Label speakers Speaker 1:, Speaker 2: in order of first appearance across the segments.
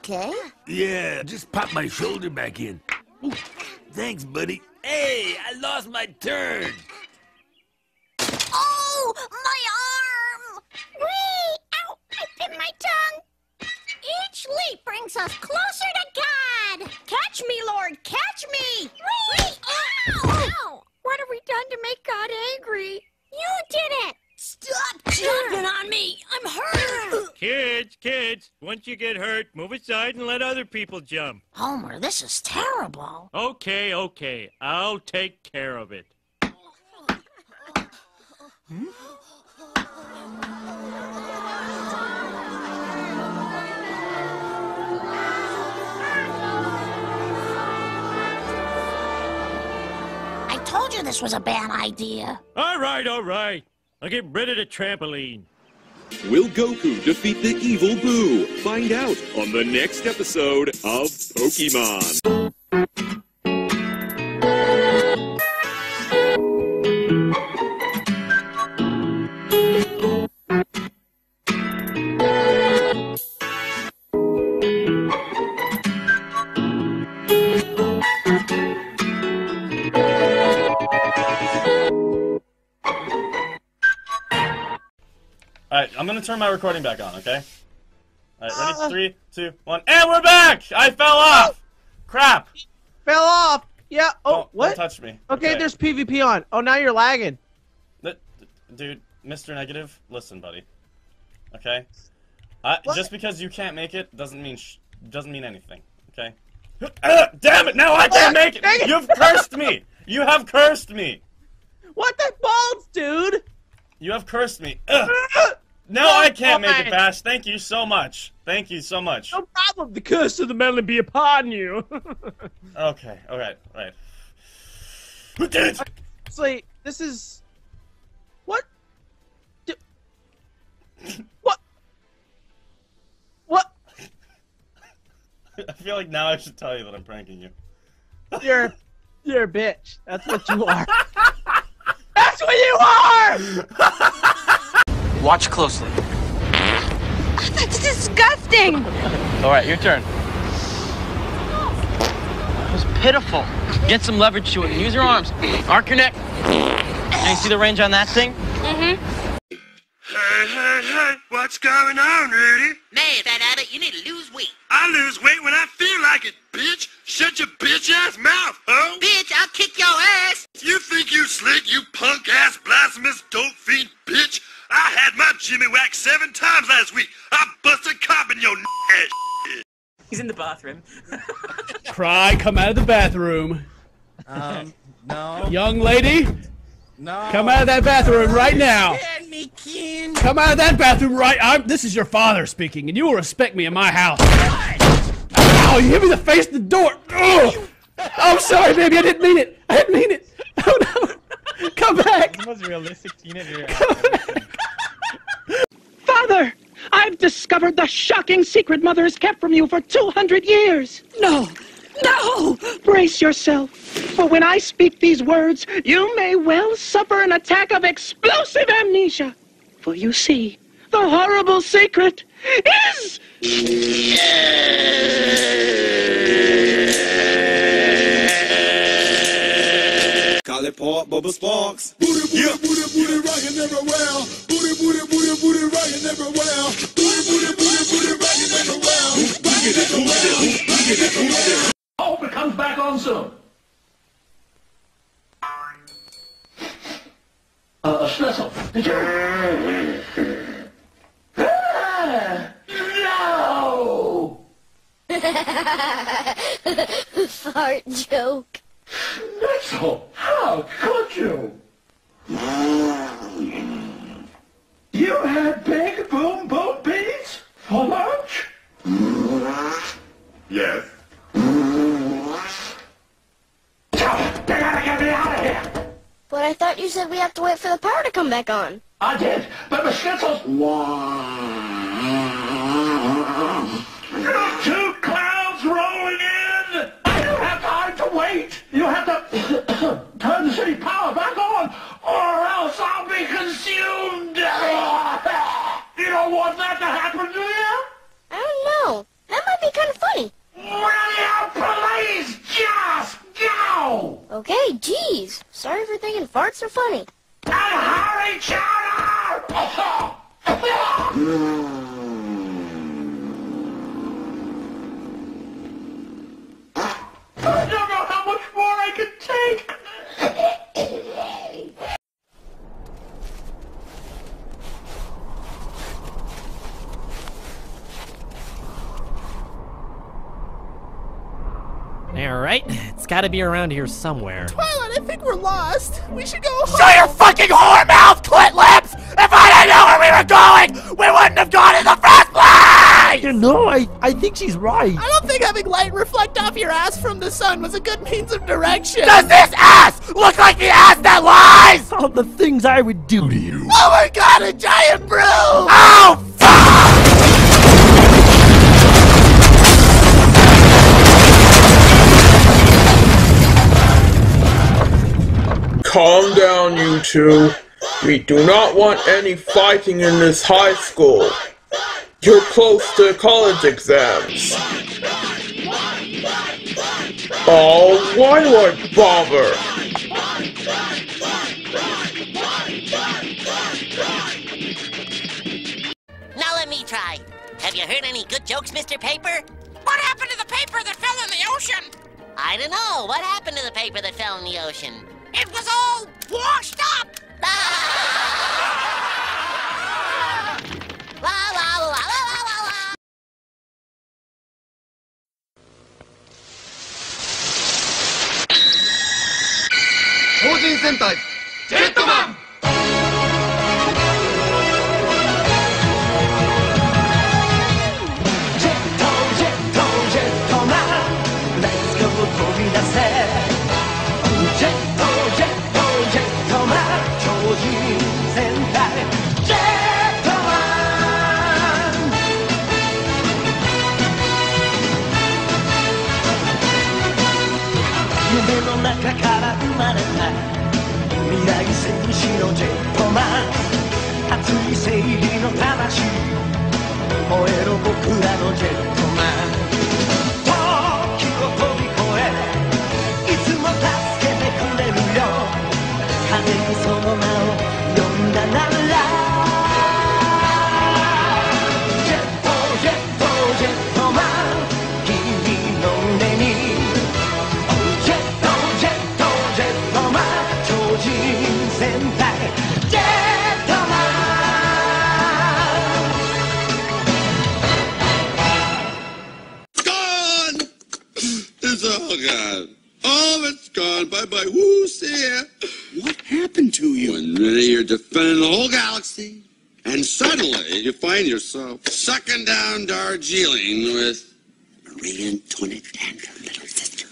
Speaker 1: Otto, you okay?
Speaker 2: Yeah, just pop my shoulder back in. Ooh, thanks, buddy. Hey, I lost my turn.
Speaker 1: Oh, my arm! Whee! Ow! I bit my tongue. Each leap brings us closer to God.
Speaker 3: Catch me, Lord, catch me!
Speaker 1: Whee! Ow!
Speaker 3: Ow! What have we done to make God angry?
Speaker 1: You did it!
Speaker 3: Stop jumping on me! I'm hurt!
Speaker 4: Kids, kids, once you get hurt, move aside and let other people jump.
Speaker 1: Homer, this is terrible.
Speaker 4: Okay, okay, I'll take care of it.
Speaker 1: I told you this was a bad idea.
Speaker 4: All right, all right. I'll get rid of the trampoline.
Speaker 5: Will Goku defeat the evil Boo? Find out on the next episode of Pokemon.
Speaker 6: Turn my recording back on, okay? Alright, ready? Three, two, one, and we're back! I fell off! Crap!
Speaker 7: Fell off. Yeah. Oh, what?
Speaker 6: Don't touch me.
Speaker 7: okay, there's PvP on. Oh, now you're lagging.
Speaker 6: Dude, Mr. Negative, listen, buddy. Okay? I, just because you can't make it doesn't mean sh- doesn't mean anything. Okay? Uh, damn it! Now I can't make it.
Speaker 7: It.
Speaker 6: You've cursed me. You have cursed me.
Speaker 7: What the balls, dude?
Speaker 6: You have cursed me. Ugh. Now I can't make it. Bash. Thank you so much. Thank you so much.
Speaker 7: No problem. The curse of the melon be upon you.
Speaker 6: Okay. All right. All right. Who did it?
Speaker 7: Actually, this is what? What? What?
Speaker 6: I feel like now I should tell you that I'm pranking you.
Speaker 7: You're you're a bitch. That's what you are. That's what you are.
Speaker 8: Watch closely.
Speaker 3: That's disgusting!
Speaker 8: All right, your turn. It was pitiful. Get some leverage to it and use your arms. Arc your neck. Can you see the range on that thing? Mm-hmm.
Speaker 2: Hey, hey, hey, what's going on, Rudy?
Speaker 9: Man, Fat Albert, you need to lose weight.
Speaker 2: I lose weight when I feel like it, bitch. Shut your bitch ass mouth, ho.
Speaker 9: Bitch, I'll kick your ass.
Speaker 2: You think you slick, you punk ass blasphemous dope fiend bitch? I had my Jimmy whacked seven times last week. I busted a cop in your ass.
Speaker 9: He's in the bathroom.
Speaker 10: Cry, come out of the bathroom.
Speaker 9: Um, no.
Speaker 10: Young lady,
Speaker 9: No.
Speaker 10: come out of that bathroom right now.
Speaker 9: Get me, Ken.
Speaker 10: Come out of that bathroom right. I'm, this is your father speaking, and you will respect me in my house. Ow! You hit me in the face of the door. Ugh. I'm sorry, baby. I didn't mean it. I didn't mean it. Oh no! Come back.
Speaker 11: The most realistic teenager.
Speaker 12: Father! I've discovered the shocking secret Mother has kept from you for 200 years! No! No! Brace yourself, for when I speak these words, you may well suffer an attack of explosive amnesia. For you see, the horrible secret is.
Speaker 13: Call it Port Bubba Sparks. Booty, booty, booty, booty, rockin' everywhere. Booty, booty, booty, booty, rockin' everywhere. Booty, booty, booty, booty, rockin' everywhere. Rockin' everywhere. Rockin' everywhere.
Speaker 14: Hope it comes back on soon. Uh, espresso. Did you? Ah, no!
Speaker 1: Fart joke.
Speaker 14: Nixel, Oh, how could you? You had big boom boom beats for lunch?
Speaker 2: Yes.
Speaker 14: They gotta get me out of here!
Speaker 1: But I thought you said we have to wait for the power to come back on.
Speaker 14: I did, but the Schnitzels... Two clouds rolling in! I don't have time to wait! You have to turn the city power back on, or else I'll be consumed. you don't want that to happen, do you?
Speaker 1: I don't know. That
Speaker 15: might be kind of funny.
Speaker 4: Will you please just go? Okay, geez. Sorry for thinking farts
Speaker 14: are funny. And hurry, Chowder! gotta be around here somewhere.
Speaker 16: Twilight, I think we're lost. We should go home.
Speaker 4: Shut your fucking whore mouth, clit lips! If I didn't know where we were going, we wouldn't have gone in the first place!
Speaker 16: You know, I, I think she's right. I don't think having light reflect off your ass from the sun was a good means of direction.
Speaker 4: Does this ass look like the ass that lies?
Speaker 16: All the things I would do to you. Oh my god, a giant broom!
Speaker 4: Oh,
Speaker 17: Calm down, you two. We do not want any fighting in this high school. You're close to college exams. Oh, why do I bother?
Speaker 18: Now let me try. Have you heard any good jokes, Mr. Paper? What happened to the paper that fell in the ocean? I don't know. What happened to the paper that fell in the ocean? It was all washed up. La la la
Speaker 13: gone. It's all gone. It's gone. Bye bye. Who's here? Oh, what happened to you? One minute you're defending the whole galaxy, and suddenly you find yourself sucking down Darjeeling with Marie Antoinette and her little sister.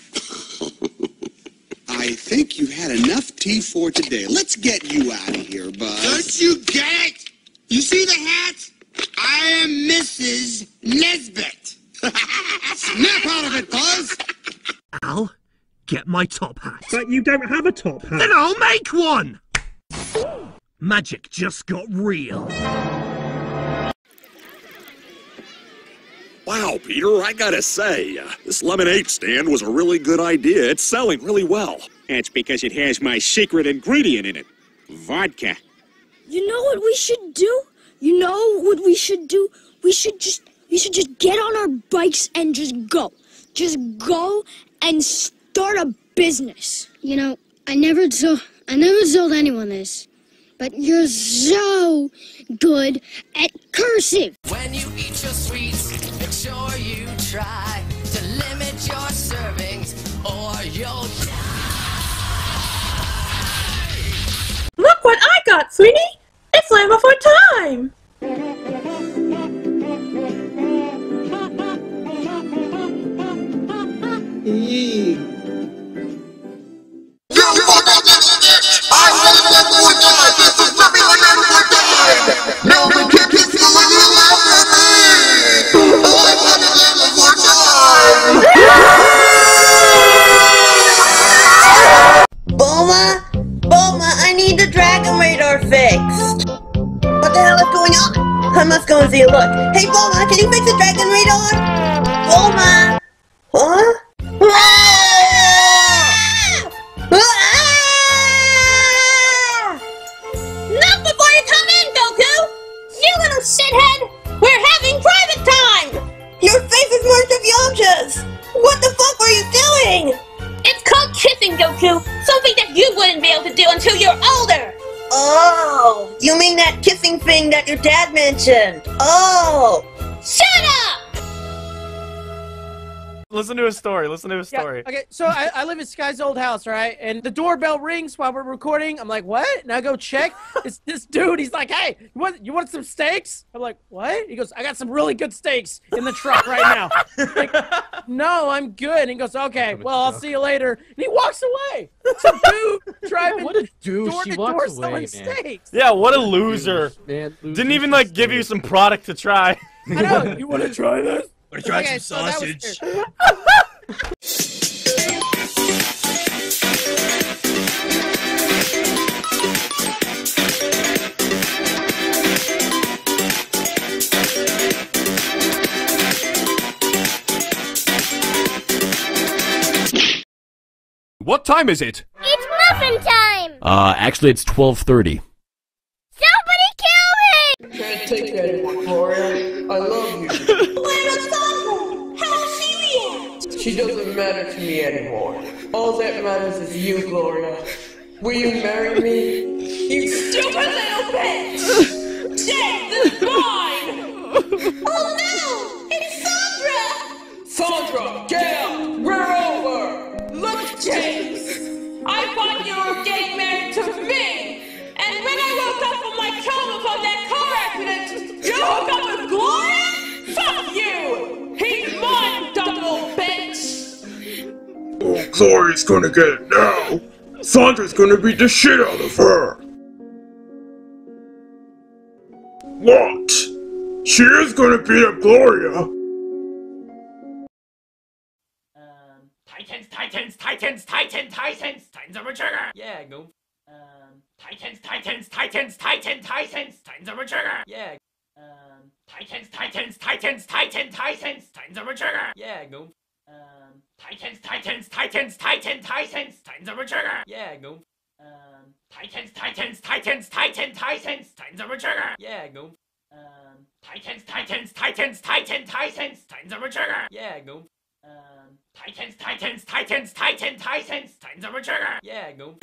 Speaker 13: I think you've had enough tea for today. Let's get you out of here, Buzz. Don't you get it? You see the hat? I am Mrs. Nesbit. Snap out of it, Buzz!
Speaker 4: Al, get my top hat. But you don't have a top hat. Then I'll make one! Magic just got real.
Speaker 5: Wow, Peter, I gotta say, uh, this lemonade stand was a really good idea. It's selling really well.
Speaker 19: That's because it has my secret ingredient in it vodka.
Speaker 10: You know what we should do? You know what we should do? We should just we should just get on our bikes and just go. Just go and start a business.
Speaker 20: You know, I never told I never told anyone this, but you're so good at cursive.
Speaker 21: When you eat your sweets, make sure you try to limit your servings or you'll
Speaker 22: Look what I got, sweetie! It's Llama for time!
Speaker 23: Bulma? A look. Hey Bulma, can you fix the Dragon Radar? To
Speaker 24: his story. Listen to his
Speaker 7: Yeah,
Speaker 24: story.
Speaker 7: okay, so I, I live in Sky's old house, right? And the doorbell rings while we're recording. I'm like, what? And I go check. It's this dude. He's like, hey, you want you want some steaks? I'm like, what? He goes, I got some really good steaks in the truck right now. like, no, I'm good. And he goes, okay, well, I'll see you later. And he walks away. Some dude driving
Speaker 10: What a douche.
Speaker 7: door
Speaker 10: He
Speaker 7: to door
Speaker 10: walks
Speaker 7: selling
Speaker 10: man.
Speaker 7: steaks.
Speaker 24: Yeah, what a loser.
Speaker 10: Man,
Speaker 24: Didn't even like give you some product to try.
Speaker 7: I know. You want to try this?
Speaker 2: Wanna try
Speaker 7: Okay,
Speaker 2: some
Speaker 7: so
Speaker 2: sausage?
Speaker 5: What time is it?
Speaker 1: It's muffin time!
Speaker 5: Uh, actually, it's 12:30.
Speaker 1: Somebody kill me!
Speaker 25: Can't take that anymore, I love She doesn't matter to me anymore. All that matters is you, Gloria. Will you marry me? You stupid little bitch! James is mine! oh no! It's Sandra! Sandra, get up! We're over! Look, James! I thought you were getting married to me! And when I woke up from my coma from that car accident, you woke up with Gloria? Bitch!
Speaker 17: Oh, Gloria's gonna get it now. Sandra's gonna beat the shit out of her. What? She is gonna beat up Gloria.
Speaker 8: Titans, Titans, Titans, Titan, Titans, Titans over trigger.
Speaker 9: Yeah, go.
Speaker 8: Um, Titans, Titans, Titans, Titan, Titans, Titans over trigger.
Speaker 9: Yeah.
Speaker 8: Um, Titans, Titans, Titans, Titan, Titans, Titans over trigger.
Speaker 9: Yeah, go.
Speaker 8: Um, Titans, Titans, Titans, Titan, Titans, Titans over trigger.
Speaker 9: Yeah, go.
Speaker 8: Um, Titans, Titans, Titans, Titan, Titans, Titans over trigger.
Speaker 9: Yeah, go.
Speaker 8: Um, Titans, Titans, Titans, Titan, Titans, Titans over trigger.
Speaker 9: Yeah, go.
Speaker 8: Um, Titans, Titans, Titans, Titan, Titans, Titans over trigger.
Speaker 9: Yeah, go.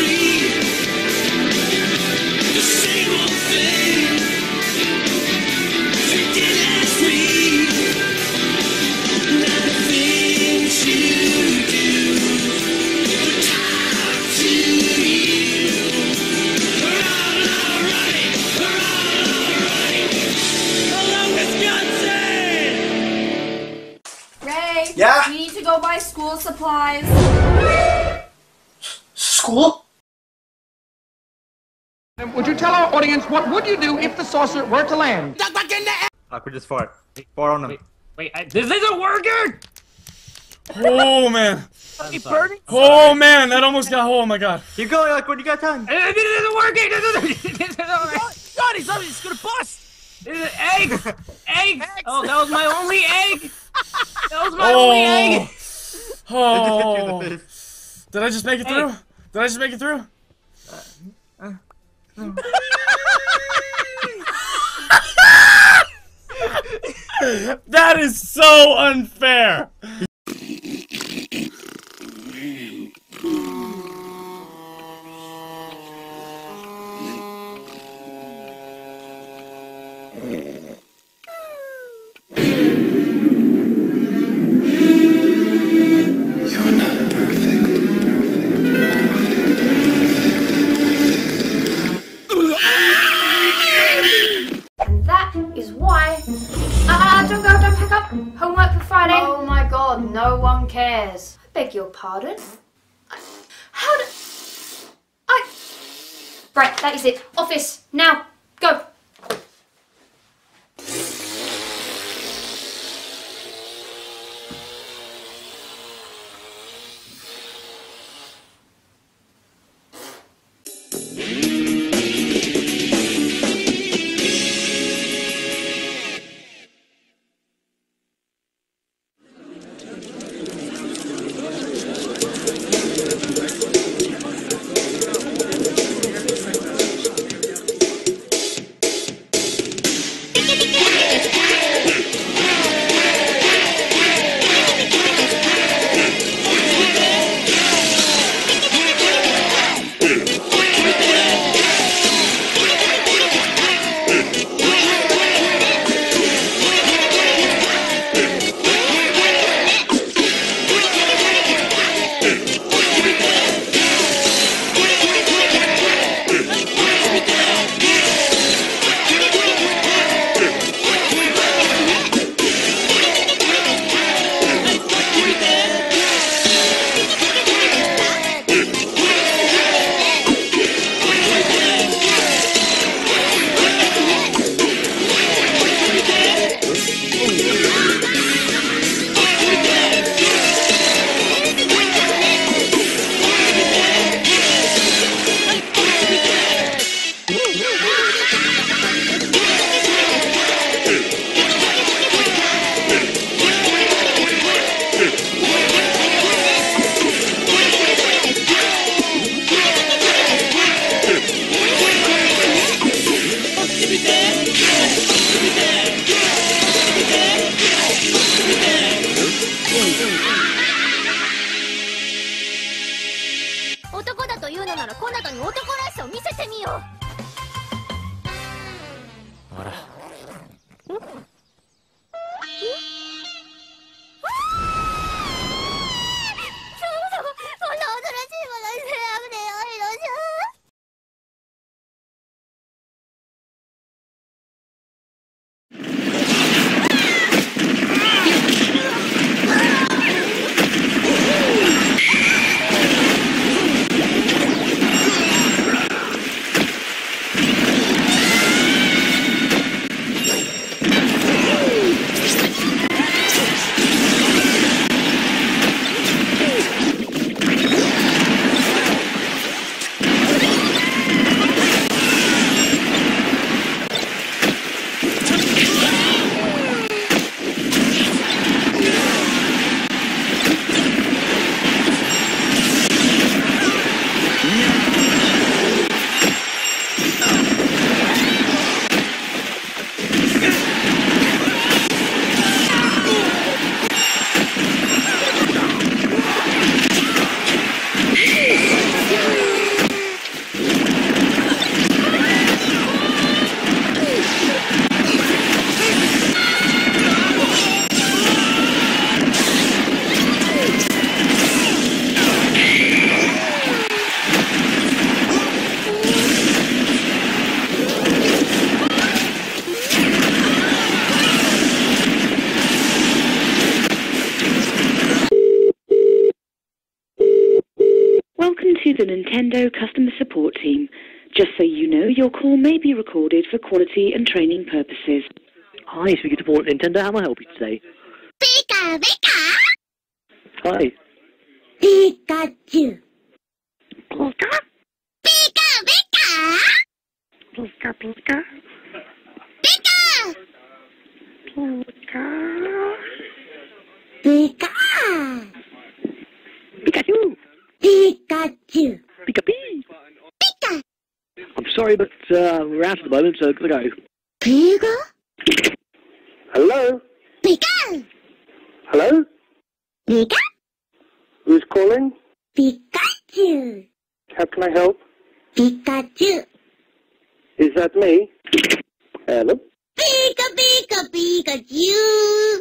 Speaker 26: Ray,
Speaker 9: Yeah?
Speaker 26: you need to go buy school supplies.
Speaker 9: School?
Speaker 12: Would you tell our audience what would you do if the saucer were to land?
Speaker 9: Awkward as fart. Fart on him.
Speaker 8: Wait, I, this isn't working!
Speaker 24: Oh man.
Speaker 7: He burning?
Speaker 24: Oh man, that almost got. Oh my god.
Speaker 9: Keep going, like when You got time.
Speaker 8: This isn't working! This isn't
Speaker 7: God, he's, he's gonna bust!
Speaker 8: This is eggs! Eggs! Oh, that was my only egg! That was my only oh. egg!
Speaker 24: Oh. Did I just make it through? Did I just make it through? That is so unfair.
Speaker 23: That is it. Office, now, go.
Speaker 27: Your call may be recorded for quality and training purposes.
Speaker 28: Hi, speaking to Port Nintendo. How may I help you today?
Speaker 1: Pika Pika
Speaker 28: Hi.
Speaker 1: Pikachu
Speaker 28: Pika
Speaker 1: Pika Pika
Speaker 28: Pika Pika
Speaker 1: Pika
Speaker 28: Pika
Speaker 1: Pika
Speaker 28: Pikachu
Speaker 1: Pikachu
Speaker 28: Pika Pee.
Speaker 1: Pika
Speaker 28: I'm sorry, but uh, we're out at the moment, so gotta go.
Speaker 1: Pika
Speaker 28: Hello?
Speaker 1: Pika
Speaker 28: Hello?
Speaker 1: Pika
Speaker 28: Who's calling?
Speaker 1: Pikachu
Speaker 28: How can I help?
Speaker 1: Pikachu
Speaker 28: Is that me? Hello?
Speaker 1: Pika Pika Pikachu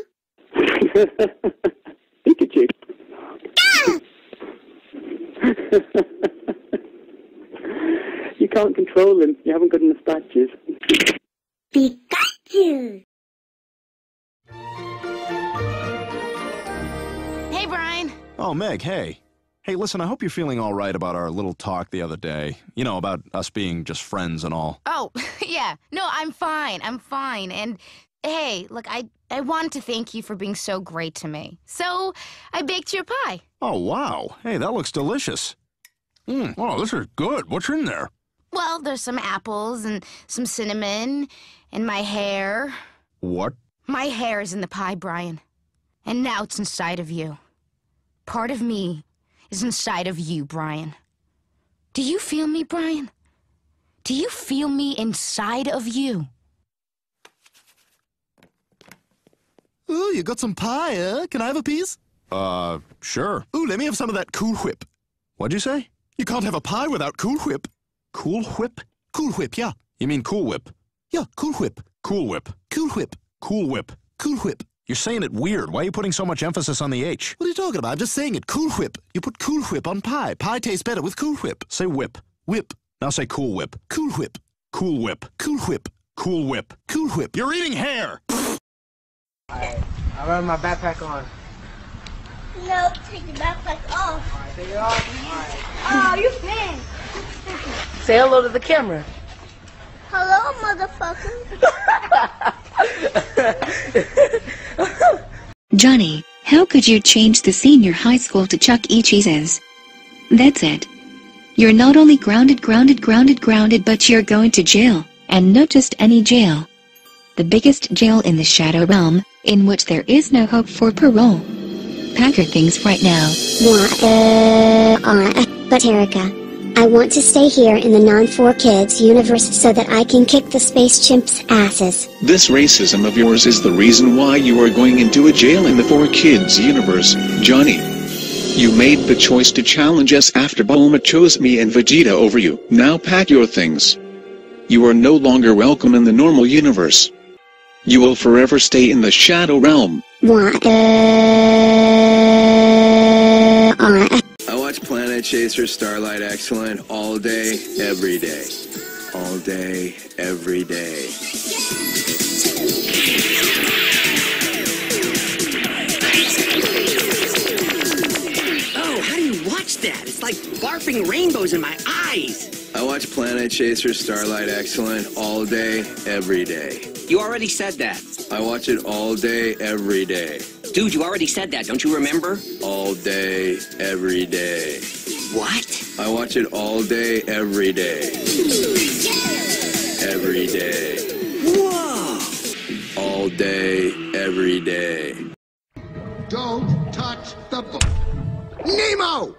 Speaker 28: Pikachu. you can't control him. You haven't got enough badges.
Speaker 1: Pikachu
Speaker 29: Hey, Brian.
Speaker 30: Oh, Meg, hey. Hey, listen, I hope you're feeling all right about our little talk the other day. You know, about us being just friends and all.
Speaker 29: Oh, yeah. No, I'm fine. I'm fine. And hey, look, I I wanted to thank you for being so great to me. So I baked your pie.
Speaker 30: Oh, wow. Hey, that looks delicious. Mm, oh, this is good. What's in there?
Speaker 29: Well, there's some apples and some cinnamon and my hair.
Speaker 30: What?
Speaker 29: My hair is in the pie, Brian. And now it's inside of you. Part of me is inside of you, Brian. Do you feel me, Brian? Do you feel me inside of you?
Speaker 31: Ooh, you got some pie, huh? Can I have a piece?
Speaker 30: Uh, sure.
Speaker 31: Ooh, let me have some of that Cool Whip.
Speaker 30: What'd you say?
Speaker 31: You can't have a pie without Cool Whip.
Speaker 30: Cool Whip?
Speaker 31: Cool Whip, yeah.
Speaker 30: You mean Cool Whip?
Speaker 31: Yeah, Cool Whip.
Speaker 30: Cool Whip.
Speaker 31: Cool Whip.
Speaker 30: Cool Whip.
Speaker 31: Cool Whip.
Speaker 30: You're saying it weird. Why are you putting so much emphasis on the H?
Speaker 31: What are you talking about? I'm just saying it. Cool Whip. You put Cool Whip on pie. Pie tastes better with Cool Whip.
Speaker 30: Say whip.
Speaker 31: Whip.
Speaker 30: Now say Cool Whip.
Speaker 31: Cool Whip.
Speaker 30: Cool Whip.
Speaker 31: Cool Whip.
Speaker 30: Cool Whip.
Speaker 31: Cool Whip.
Speaker 30: You're eating hair!
Speaker 7: Alright, I'll run my backpack on.
Speaker 1: No, take the backpack off.
Speaker 7: Alright, Take it off. Alright.
Speaker 1: Oh, you man.
Speaker 7: Say hello to the camera.
Speaker 1: Hello, motherfucker.
Speaker 32: Johnny, how could you change the senior high school to Chuck E. Cheese's? That's it. You're not only grounded, grounded, grounded, grounded, but you're going to jail, and not just any jail. The biggest jail in the Shadow Realm, in which there is no hope for parole. Pack your things right now.
Speaker 33: Uh, uh, but Erica, I want to stay here in the non-4 kids universe so that I can kick the space chimps' asses.
Speaker 34: This racism of yours is the reason why you are going into a jail in the 4 Kids universe, Johnny.
Speaker 35: You made the choice to challenge us after Bulma chose me and Vegeta over you. Now pack your things. You are no longer welcome in the normal universe. You will forever stay in the Shadow Realm.
Speaker 33: Why?
Speaker 36: Planet Chaser Starlight Excellent all day, every day. All day, every day.
Speaker 37: Oh, how do you watch that? It's like barfing rainbows in my eyes.
Speaker 36: I watch Planet Chaser Starlight Excellent all day, every day.
Speaker 37: You already said that.
Speaker 36: I watch it all day, every day.
Speaker 37: Dude, you already said that. Don't you remember?
Speaker 36: All day, every day.
Speaker 37: What?
Speaker 36: I watch it all day, every day. Every day.
Speaker 37: Whoa!
Speaker 36: All day, every day.
Speaker 16: Don't touch the book. Nemo!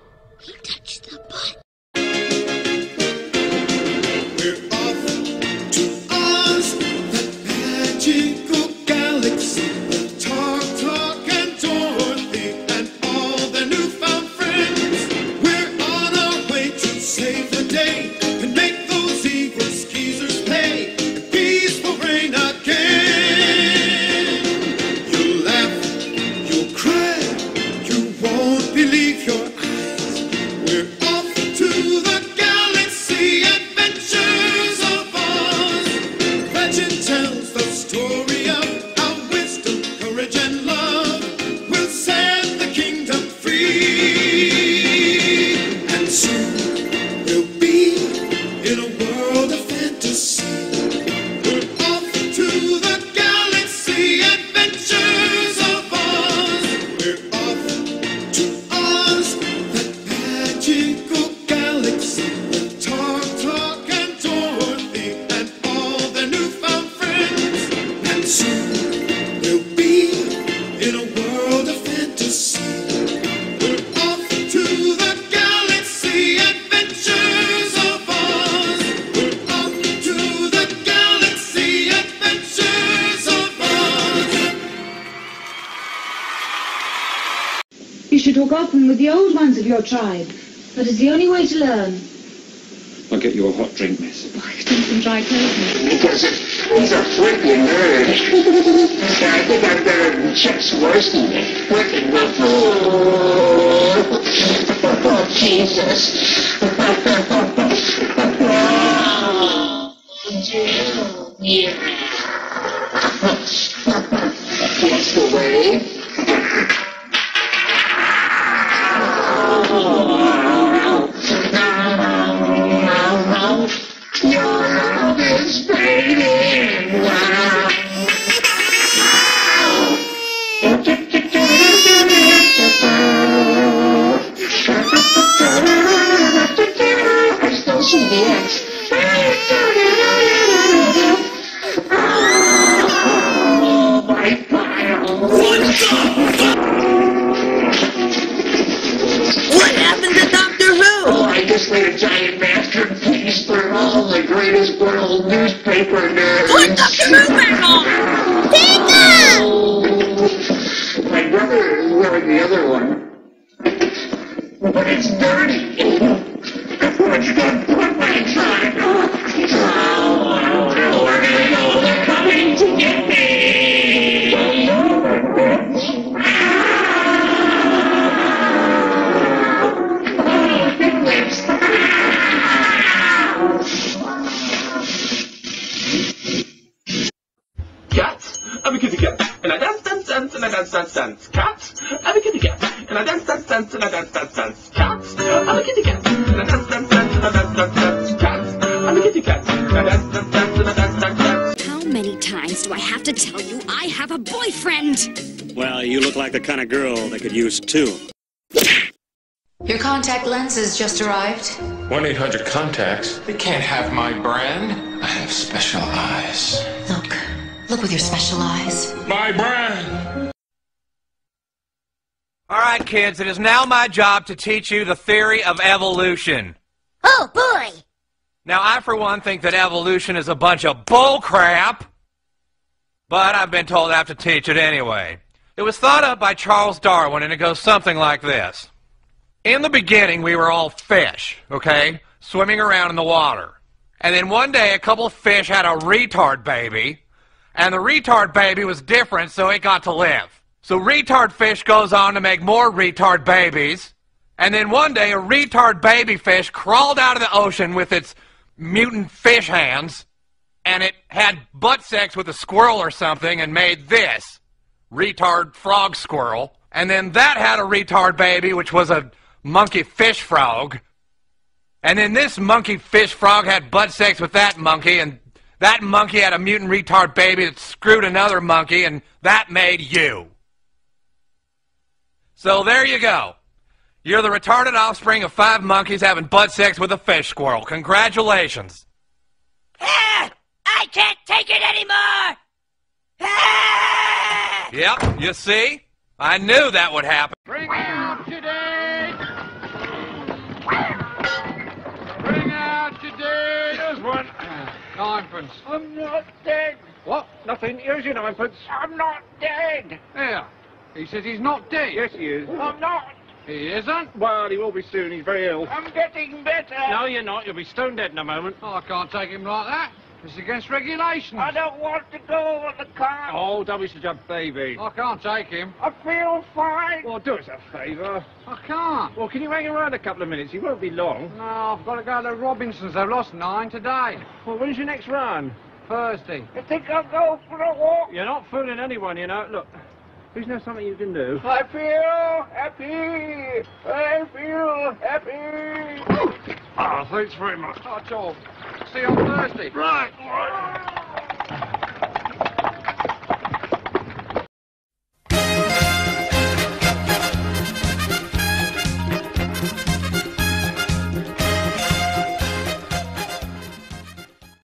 Speaker 38: Get you a hot drink, miss.
Speaker 39: Drink some dry clothing.
Speaker 16: Because he's a freaking nerd. I think I'm better than Chuck Swirsky. Freaking the fool. Oh, Jesus. yeah. That's the way. Just made a giant masterpiece for all the greatest world newspaper nerds.
Speaker 37: Put. Who back on!
Speaker 16: My brother is wearing the other one. But it's dirty. What's gonna put my
Speaker 29: many times do I have to tell you I have a boyfriend?
Speaker 34: Well, you look like the kind of girl that could use two.
Speaker 40: Your contact lens has just arrived.
Speaker 41: 1 800 contacts. They can't have my brand. I have special eyes.
Speaker 40: Look. Look with your special eyes.
Speaker 41: My brand!
Speaker 42: All right, kids, it is now my job to teach you the theory of evolution.
Speaker 1: Oh, boy!
Speaker 42: Now, I, for one, think that evolution is a bunch of bull crap, but I've been told I have to teach it anyway. It was thought up by Charles Darwin, and it goes something like this. In the beginning, we were all fish, okay? Swimming around in the water. And then one day, a couple of fish had a retard baby, and the retard baby was different, so it got to live. So retard fish goes on to make more retard babies, and then one day, a retard baby fish crawled out of the ocean with its mutant fish hands, and it had butt sex with a squirrel or something and made this retard frog squirrel. And then that had a retard baby, which was a monkey fish frog. And then this monkey fish frog had butt sex with that monkey, and that monkey had a mutant retard baby that screwed another monkey, and that made you. So there you go. You're the retarded offspring of five monkeys having butt sex with a fish squirrel. Congratulations.
Speaker 1: Ah, I can't take it anymore! Ah!
Speaker 42: Yep, you see? I knew that would happen.
Speaker 43: Bring out today! Bring out today! Here's one. Ninepence. I'm not dead. What? Nothing. Here's your ninepence. I'm not dead. There. He says he's not dead. Yes, he is. I'm not. He isn't? Well, he will be soon. He's very ill. I'm getting better. No, you're not. You'll be stone dead in a moment. Oh, I can't take him like that. It's against regulations. I don't want to go on the car. Oh, don't be such a baby. I can't take him. I feel fine. Well, do us a favour. I can't. Well, can you hang around a couple of minutes? He won't be long. No, I've got to go to Robinson's. They've lost nine today. Well, when's your next run? Thursday. You think I'll go for a walk? You're not fooling anyone, you know. Look, isn't there something you can do? I feel happy. I feel happy. Ah, thanks very much. That's all. See you on Thursday. Right.